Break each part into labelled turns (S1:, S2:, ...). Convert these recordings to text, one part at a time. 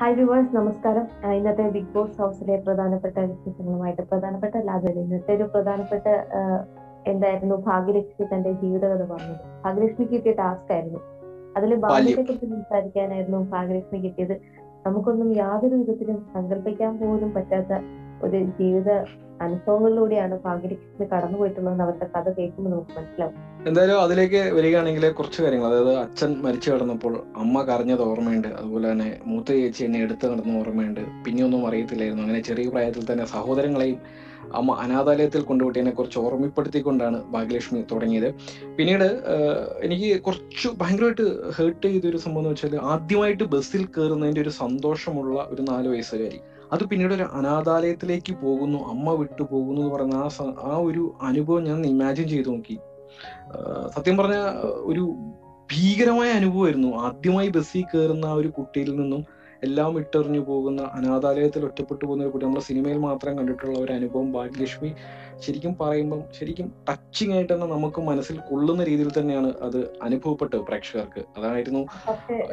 S1: Hi viewers നമസ്കാരം. ഇന്നത്തെ big boss ഹൗസിലെ പ്രധാനപ്പെട്ട വിശേഷങ്ങളുമായിട്ട് പ്രധാനപ്പെട്ട അല്ലാതെ ഇന്നത്തെ ഒരു പ്രധാനപ്പെട്ട എന്തായിരുന്നു ഭാഗ്യലക്ഷ്മി തന്റെ ജീവിതകഥ പറഞ്ഞത്. ഭാഗ്യലക്ഷ്മി കിട്ടിയ ടാസ്ക് ആയിരുന്നു. അതിൽ ബാല്യത്തെ കുറിച്ച് സംസാരിക്കാനായിരുന്നു ഭാഗ്യലക്ഷ്മി കിട്ടിയത്. നമുക്കൊന്നും യാതൊരു വിധത്തിലും സങ്കല്പിക്കാൻ പോലും പറ്റാത്ത ഒരു ജീവിത അനുഭവങ്ങളിലൂടെയാണ് ഭാഗ്യലക്ഷ്മി കടന്നുപോയിട്ടുള്ളതെന്ന് അവരുടെ കഥ കേൾക്കുമ്പോൾ നമുക്ക് മനസ്സിലാവും.
S2: എന്തായാലും അതിലേക്ക് വരികയാണെങ്കിൽ കുറച്ച് കാര്യങ്ങൾ. അതായത് അച്ഛൻ മരിച്ചു കിടന്നപ്പോൾ അമ്മ കരഞ്ഞത് ഓർമ്മയുണ്ട്. അതുപോലെ തന്നെ മൂത്ത ചേച്ചി എന്നെ എടുത്തു നടന്ന ഓർമ്മയുണ്ട്. പിന്നെ ഒന്നും അറിയത്തില്ലായിരുന്നു. അങ്ങനെ ചെറിയ പ്രായത്തിൽ തന്നെ സഹോദരങ്ങളെയും അമ്മ അനാഥാലയത്തിൽ കൊണ്ടുപോയിട്ടതിനെ കുറിച്ച് ഓർമ്മപ്പെടുത്തിക്കൊണ്ടാണ് ഭാഗ്യലക്ഷ്മി തുടങ്ങിയത്. പിന്നീട് എനിക്ക് കുറച്ച് ഭയങ്കരമായിട്ട് ഹേർട്ട് ചെയ്തൊരു സംഭവം എന്ന് വെച്ചാൽ ആദ്യമായിട്ട് ബസ്സിൽ കയറുന്നതിന്റെ ഒരു സന്തോഷമുള്ള ഒരു നാല് വയസ്സുകാരി അത് പിന്നീട് ഒരു അനാഥാലയത്തിലേക്ക് പോകുന്നു അമ്മ വിട്ടു പോകുന്നു എന്ന് പറയുന്ന ആ ആ ഒരു അനുഭവം ഞാൻ ഇമാജിൻ ചെയ്തു നോക്കി. സത്യം പറഞ്ഞ ഒരു ഭീകരമായ അനുഭവമായിരുന്നു. ആദ്യമായി ബസ്സിൽ കയറുന്ന ആ ഒരു കുട്ടിയിൽ നിന്നും എല്ലാം ഇട്ടെറിഞ്ഞു പോകുന്ന അനാഥാലയത്തിൽ ഒറ്റപ്പെട്ടു പോകുന്ന ഒരു കുട്ടി നമ്മുടെ സിനിമയിൽ മാത്രം കണ്ടിട്ടുള്ള ഒരു അനുഭവം ഭാഗ്യലക്ഷ്മി ശരിക്കും പറയുമ്പം ശരിക്കും ടച്ചിങ് ആയിട്ട് തന്നെ നമുക്ക് മനസ്സിൽ കൊള്ളുന്ന രീതിയിൽ തന്നെയാണ് അത് അനുഭവപ്പെട്ടത് പ്രേക്ഷകർക്ക്. അതായിരുന്നു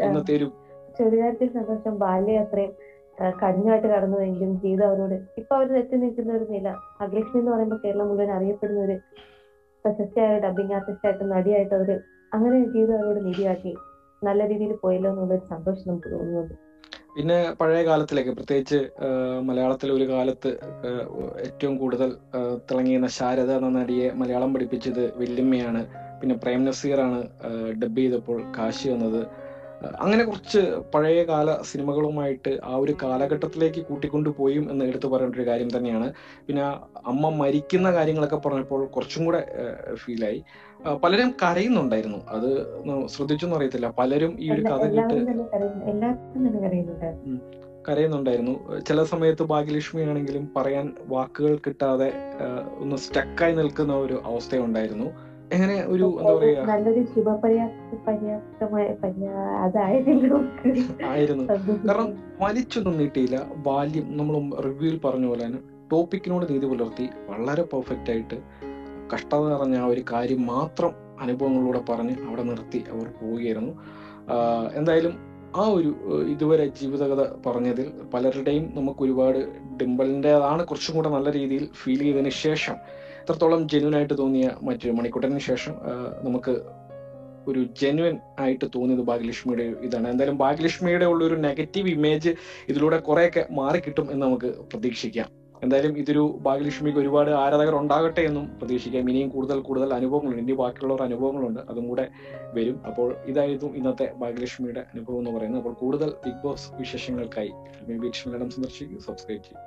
S2: ഇന്നത്തെ ഒരു
S1: ചെറുകാര്യത്തിൽ സന്തോഷം ബാല്യം കഠിനമായിട്ട് കടന്നുവെങ്കിലും ജീവിതം അവരോട് ഇപ്പൊ അവർ എത്തി നിൽക്കുന്ന ഒരു നില അഖിലക്ഷ്മി എന്ന് പറയുമ്പോൾ കേരളം മുഴുവൻ അറിയപ്പെടുന്ന ഒരു പ്രശസ്തിയായ ഡബിങ് ആർട്ടിസ്റ്റ് ആയിട്ട് നടിയായിട്ട് അവർ അങ്ങനെ ജീവിതം അവരോട് നിധിയാക്കി നല്ല രീതിയിൽ പോയല്ലോ എന്നുള്ള ഒരു സന്തോഷം നമുക്ക് തോന്നുന്നുണ്ട്.
S2: പിന്നെ പഴയ കാലത്തിലേക്ക് പ്രത്യേകിച്ച് മലയാളത്തിൽ ഒരു കാലത്ത് ഏറ്റവും കൂടുതൽ തിളങ്ങിയിരുന്ന ശാരദ എന്ന നടിയെ മലയാളം പഠിപ്പിച്ചത് വല്യമ്മയാണ് പിന്നെ പ്രേം നസീറാണ് ഡബ് ചെയ്തപ്പോൾ കാശി വന്നത്. അങ്ങനെ കുറച്ച് പഴയ കാല സിനിമകളുമായിട്ട് ആ ഒരു കാലഘട്ടത്തിലേക്ക് കൂട്ടിക്കൊണ്ടു പോയും എന്ന് എടുത്തു പറയേണ്ട ഒരു കാര്യം തന്നെയാണ്. പിന്നെ അമ്മ മരിക്കുന്ന കാര്യങ്ങളൊക്കെ പറഞ്ഞപ്പോൾ കുറച്ചും കൂടെ ഫീലായി പലരും കരയുന്നുണ്ടായിരുന്നു. അത് ശ്രദ്ധിച്ചൊന്നും അറിയത്തില്ല. പലരും ഈ ഒരു കഥ കേട്ട്
S1: കരയുന്നുണ്ടായിരുന്നു.
S2: ചില സമയത്ത് ഭാഗ്യലക്ഷ്മി ആണെങ്കിലും പറയാൻ വാക്കുകൾ കിട്ടാതെ ഒന്ന് സ്റ്റക്കായി നിൽക്കുന്ന ഒരു അവസ്ഥയുണ്ടായിരുന്നു. എങ്ങനെ ഒരു എന്താ പറയാ?
S1: നല്ലൊരു ശുഭപര്യാപ്ത പര്യാപ്തമായ
S2: ആയിരുന്നു. കാരണം വലിച്ചൊന്നും നീട്ടിയില്ല. ബാല്യം നമ്മൾ റിവ്യൂവിൽ പറഞ്ഞ പോലെ തന്നെ ടോപ്പിക്കിനോട് നീതി പുലർത്തി വളരെ പെർഫെക്റ്റ് ആയിട്ട് കഷ്ടത നിറഞ്ഞ ആ ഒരു കാര്യം മാത്രം അനുഭവങ്ങളിലൂടെ പറഞ്ഞ് അവിടെ നിർത്തി അവർ പോവുകയായിരുന്നു. എന്തായാലും ആ ഒരു ഇതുവരെ ജീവിതകഥ പറഞ്ഞതിൽ പലരുടെയും നമുക്ക് ഒരുപാട് ഡിംബലിന്റെതാണ് കുറച്ചും കൂടെ നല്ല രീതിയിൽ ഫീൽ ചെയ്തതിന് ശേഷം എത്രത്തോളം ജെന്യൂൻ ആയിട്ട് തോന്നിയ മറ്റൊരു മണിക്കൂട്ടന് ശേഷം നമുക്ക് ഒരു ജെന്യുവൻ ആയിട്ട് തോന്നിയത് ഭാഗ്യലക്ഷ്മിയുടെ ഇതാണ്. എന്തായാലും ഭാഗ്യലക്ഷ്മിയുടെ ഉള്ള ഒരു നെഗറ്റീവ് ഇമേജ് ഇതിലൂടെ കുറെയൊക്കെ മാറിക്കിട്ടും എന്ന് നമുക്ക് പ്രതീക്ഷിക്കാം. എന്തായാലും ഇതൊരു ഭാഗ്യലക്ഷ്മിക്ക് ഒരുപാട് ആരാധകർ ഉണ്ടാകട്ടെ എന്നും പ്രതീക്ഷിക്കാം. ഇനിയും കൂടുതൽ കൂടുതൽ അനുഭവങ്ങളുണ്ട്. ഇനി ബാക്കിയുള്ളവർ അനുഭവങ്ങളുണ്ട്. അതും കൂടെ വരും. അപ്പോൾ ഇതായിരുന്നു ഇന്നത്തെ ഭാഗ്യലക്ഷ്മിയുടെ അനുഭവം എന്ന് പറയുന്നത്. അപ്പോൾ കൂടുതൽ ബിഗ് ബോസ് വിശേഷങ്ങൾക്കായി മേഡം സന്ദർശിക്കും സബ്സ്ക്രൈബ് ചെയ്യും